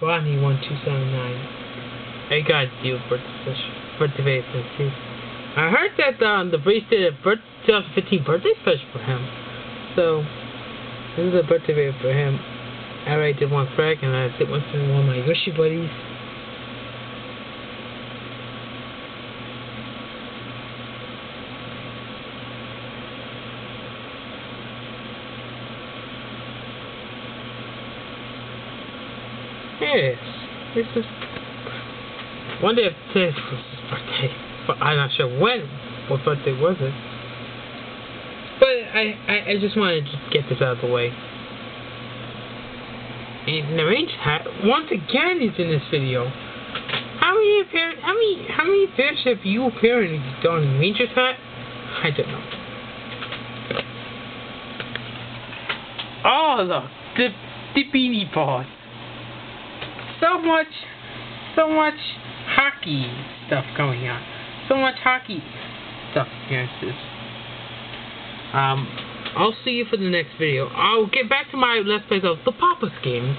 Rodney1279. I got you birthday, birthday special. I heard that um, the Breeze did a birth, 2015 birthday special for him. So, this is a birthday video for him. I already did one for Frank, and I did one for one of my Yoshi buddies. Yes, this is one day this was his birthday, but I'm not sure when. What birthday was it? But I, I, I just wanted to get this out of the way. And the range hat once again is in this video. How many appear how many how many appearances have you appeared in the Ranger's hat? I don't know. Ah, oh look, the the beanie paws so much, so much hockey stuff going on. So much hockey stuff appearances. Um, I'll see you for the next video. I'll get back to my Let's Play of the Papa's games.